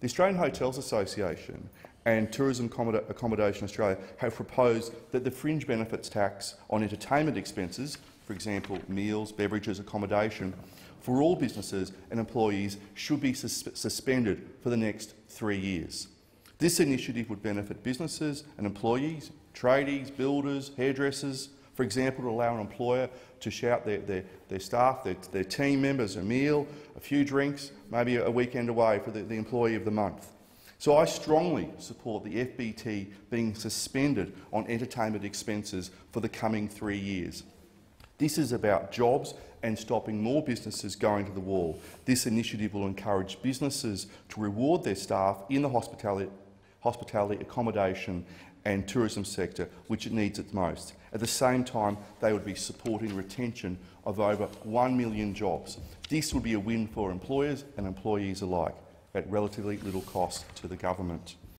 The Australian Hotels Association and Tourism Accommodation Australia have proposed that the fringe benefits tax on entertainment expenses, for example meals, beverages, accommodation, for all businesses and employees should be sus suspended for the next three years. This initiative would benefit businesses and employees, tradies, builders, hairdressers, for example, to allow an employer to shout their, their, their staff, their, their team members a meal, a few drinks, maybe a weekend away for the, the employee of the month. So I strongly support the FBT being suspended on entertainment expenses for the coming three years. This is about jobs and stopping more businesses going to the wall. This initiative will encourage businesses to reward their staff in the hospitality, hospitality accommodation and tourism sector, which it needs it most. At the same time, they would be supporting retention of over 1 million jobs. This would be a win for employers and employees alike, at relatively little cost to the government.